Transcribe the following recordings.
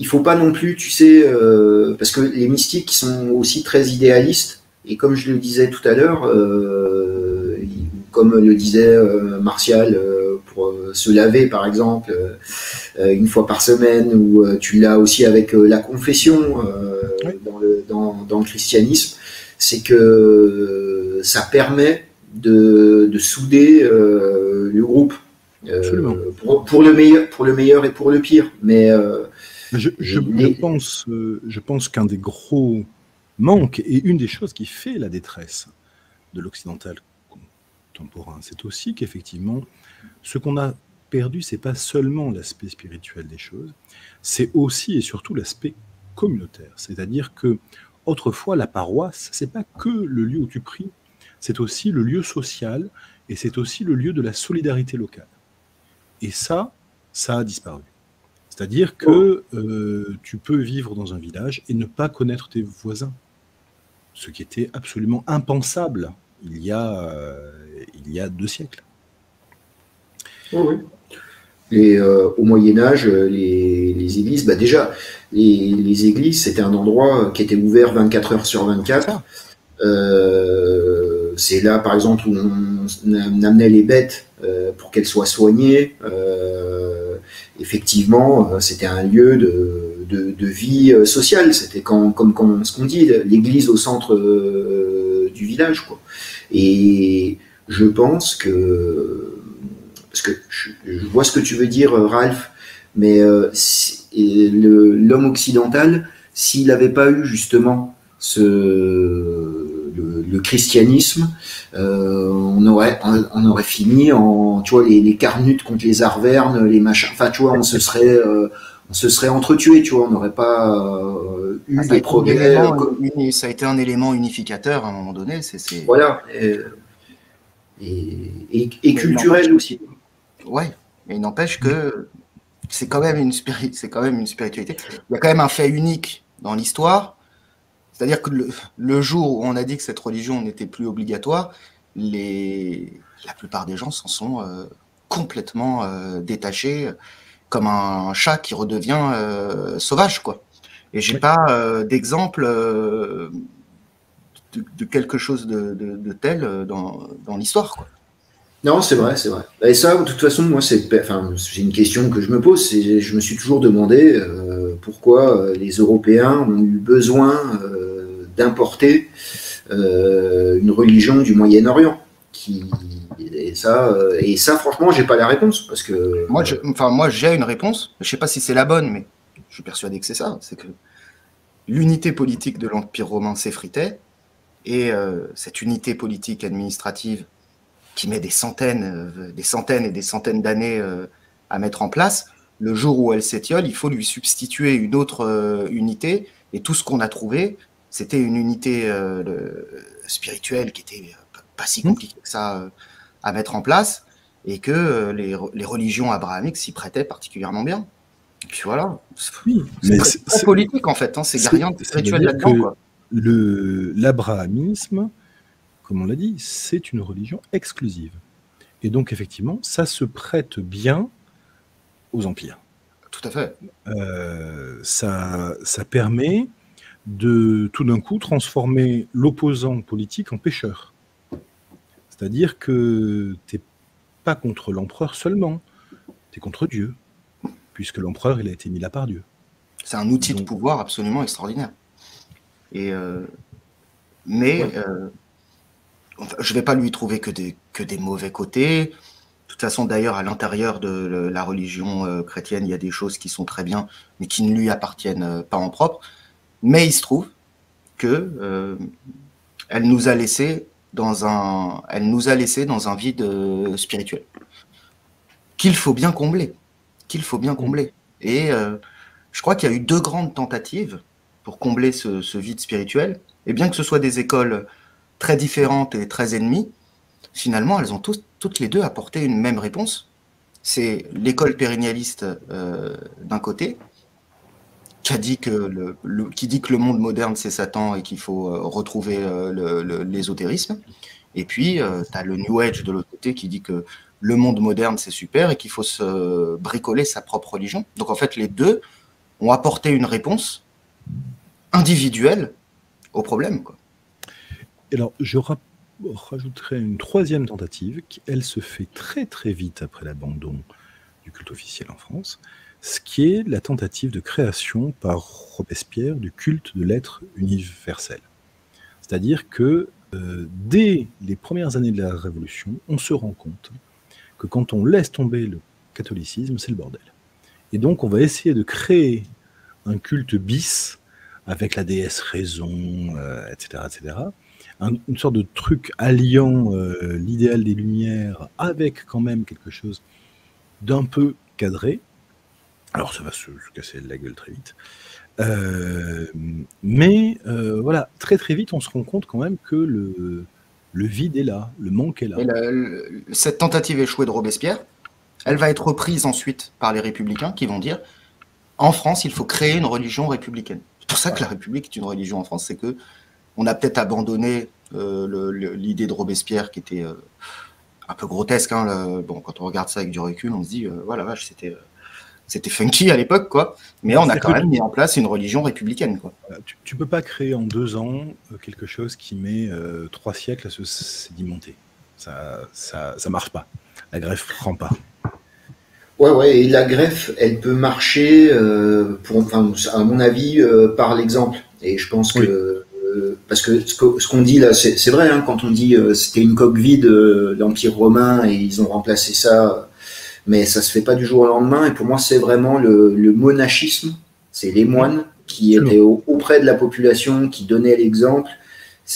il faut pas non plus, tu sais, euh, parce que les mystiques sont aussi très idéalistes, et comme je le disais tout à l'heure, euh, comme le disait euh, Martial, pour se laver par exemple, une fois par semaine, ou tu l'as aussi avec la confession dans, le, dans, dans, le christianisme, c'est que ça permet de, de souder le groupe. Pour, pour, le meilleur, pour le meilleur et pour le pire. Mais je, je, pense, euh, je pense qu'un des gros manques et une des choses qui fait la détresse de l'occidental contemporain, c'est aussi qu'effectivement, ce qu'on a perdu, c'est pas seulement l'aspect spirituel des choses, c'est aussi et surtout l'aspect communautaire. C'est-à-dire que autrefois, la paroisse, c'est pas que le lieu où tu pries, c'est aussi le lieu social et c'est aussi le lieu de la solidarité locale. Et ça, ça a disparu. C'est-à-dire que euh, tu peux vivre dans un village et ne pas connaître tes voisins, ce qui était absolument impensable il y a, euh, il y a deux siècles. oui. Et, euh, au Moyen Âge, les, églises, bah déjà, les, églises, c'était un endroit qui était ouvert 24 heures sur 24. c'est là, par exemple, où on, amenait les bêtes pour qu'elles soient soignées effectivement, euh, c'était un lieu de, vie euh, sociale. C'était comme, ce qu'on dit, l'église au centre euh, du village. Et je pense que, parce que je, vois ce que tu veux dire, Ralph, mais l'homme occidental, s'il n'avait pas eu justement ce le, christianisme, euh, on aurait on, aurait fini en tu vois les, les carnutes contre les arvernes, les machins. Enfin tu vois, on se serait euh, on se serait entretué, tu vois, on n'aurait pas euh, eu ah, des progrès. ça a été un élément unificateur à un moment donné. C'est voilà et, et, culturel aussi. Ouais, mais il n'empêche que c'est quand même une c'est quand même une spiritualité. Il y a quand même un fait unique dans l'histoire c'est-à-dire que le, jour où on a dit que cette religion n'était plus obligatoire, les, la plupart des gens s'en sont euh, complètement euh, détachés, comme un chat qui redevient euh, sauvage, quoi. Et j'ai pas d'exemple de, quelque chose de, tel dans, dans l'histoire, quoi. Non, c'est vrai, c'est vrai. Et ça, de toute façon, moi, c'est, enfin, j'ai une question que je me pose. Je me suis toujours demandé pourquoi les Européens ont eu besoin d'importer euh, une religion du Moyen-Orient. Qui, et ça, euh, et ça, franchement, j'ai pas la réponse parce que. Moi, enfin, moi, j'ai une réponse. Je sais pas si c'est la bonne, mais je suis persuadé que c'est ça. C'est que l'unité politique de l'Empire romain s'effritait et euh, cette unité politique administrative qui met des centaines, des centaines et des centaines d'années à mettre en place, le jour où elle s'étiole, il faut lui substituer une autre unité et tout ce qu'on a trouvé, c'était une unité euh, spirituelle qui était pas si mmh. compliquée que ça euh, à mettre en place et que euh, les, religions abrahamiques s'y prêtaient particulièrement bien. Et puis voilà. Oui, c'est politique en fait, hein, c'est rien de spirituel là-dedans. L'abrahamisme, comme on l'a dit, c'est une religion exclusive. Et donc effectivement, ça se prête bien aux empires. Tout à fait. ça, ça permet de tout d'un coup transformer l'opposant politique en pêcheur. C'est-à-dire que tu n'es pas contre l'empereur seulement, tu es contre Dieu, puisque l'empereur, il a été mis là par Dieu. C'est un outil de pouvoir absolument extraordinaire. Et euh, mais euh, je ne vais pas lui trouver que des, que des mauvais côtés. De toute façon, d'ailleurs, à l'intérieur de la religion euh, chrétienne, il y a des choses qui sont très bien, mais qui ne lui appartiennent pas en propre. Mais il se trouve que euh, elle nous a laissé dans un, elle nous a laissé dans un vide euh, spirituel qu'il faut bien combler, qu'il faut bien combler. Et euh, je crois qu'il y a eu deux grandes tentatives pour combler ce, vide spirituel. Et bien que ce soit des écoles très différentes et très ennemies, finalement, elles ont toutes les deux apporté une même réponse. C'est l'école pérennialiste d'un côté qui, dit que le, qui dit que le monde moderne c'est Satan et qu'il faut euh, retrouver euh, l'ésotérisme. Et puis, euh, tu as le New Age de l'autre côté qui dit que le monde moderne c'est super et qu'il faut se bricoler sa propre religion. Donc en fait, les deux ont apporté une réponse individuelle au problème. Quoi. Alors, je rajouterai une troisième tentative, elle, se fait très très vite après l'abandon du culte officiel en France, ce qui est la tentative de création par Robespierre du culte de l'être universel. C'est-à-dire que euh, dès les premières années de la Révolution, on se rend compte que quand on laisse tomber le catholicisme, c'est le bordel. Et donc on va essayer de créer un culte bis avec la déesse raison, etc., euh, etc. une sorte de truc alliant euh, l'idéal des Lumières avec quand même quelque chose d'un peu cadré. Alors ça va se, casser la gueule très vite. Euh, mais voilà, très très vite, on se rend compte quand même que le, le vide est là, le manque est là. cette tentative échouée de Robespierre, elle va être reprise ensuite par les républicains qui vont dire en France, il faut créer une religion républicaine. C'est pour ça que la République est une religion en France, c'est que on a peut-être abandonné euh, l'idée de Robespierre qui était euh, un peu grotesque. Hein, bon, quand on regarde ça avec du recul, on se dit euh, voilà, vache, c'était c'était funky à l'époque, quoi. Mais on a quand même mis en place une religion républicaine, quoi. Tu, ne peux pas créer en deux ans quelque chose qui met trois siècles à se sédimenter. Ça, ça, ça marche pas. La greffe prend pas. Ouais, ouais, et la greffe, elle peut marcher, euh, pour, enfin, à mon avis, euh, par l'exemple. Et je pense que, euh, parce que ce qu'on dit là, c'est vrai, hein, quand on dit c'était une coque vide l'Empire romain et ils ont remplacé ça, mais ça se fait pas du jour au lendemain. Et pour moi, c'est vraiment le, le monachisme, c'est les moines qui étaient auprès de la population, qui donnaient l'exemple.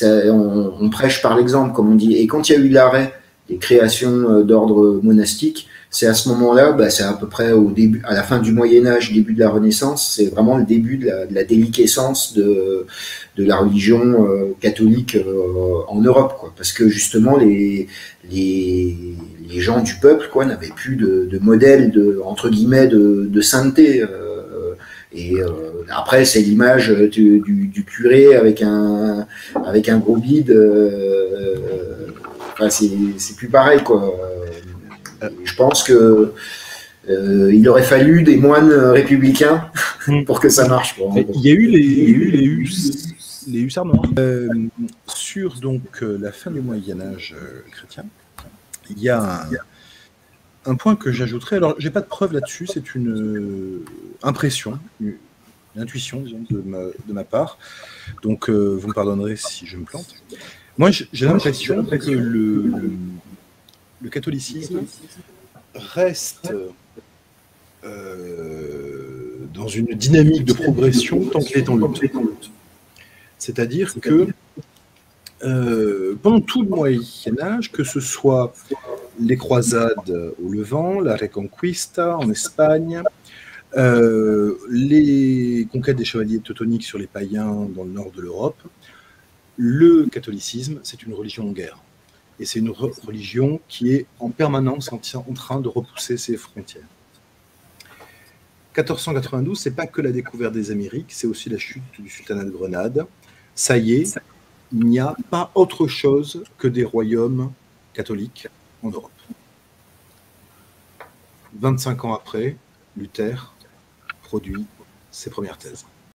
On, on prêche par l'exemple, comme on dit. Et quand il y a eu l'arrêt des créations d'ordre monastique, c'est à ce moment-là, bah, c'est à peu près au début, à la fin du Moyen Âge, début de la Renaissance, c'est vraiment le début de la, de déliquescence de, la religion euh, catholique euh, en Europe, quoi. Parce que justement, les, gens du peuple, quoi, n'avaient plus de, modèle de entre guillemets de, sainteté. Euh, et après, c'est l'image du, curé avec un avec un gros bide. Enfin, c'est plus pareil, quoi je pense que euh, il aurait fallu des moines républicains hmm. pour que ça marche. Il y a eu les, il les, hussards noirs. Euh, sur donc euh, la fin du Moyen Âge chrétien, il y a un, point que j'ajouterais. Alors, j'ai pas de preuve là-dessus. C'est une impression, une, intuition de, ma, part. Donc, vous me pardonnerez si je me plante. Moi, j'ai l'impression que le le catholicisme reste euh, dans une dynamique de progression tant qu'il est en lutte. C'est-à-dire que euh, pendant tout le Moyen Âge, que ce soit les croisades au Levant, la Reconquista en Espagne, euh, les conquêtes des chevaliers teutoniques sur les païens dans le nord de l'Europe, le catholicisme, c'est une religion en guerre. Et c'est une religion qui est en permanence en, train de repousser ses frontières. 1492, c'est pas que la découverte des Amériques, c'est aussi la chute du sultanat de Grenade. Ça y est, il n'y a pas autre chose que des royaumes catholiques en Europe. 25 ans après, Luther produit ses premières thèses.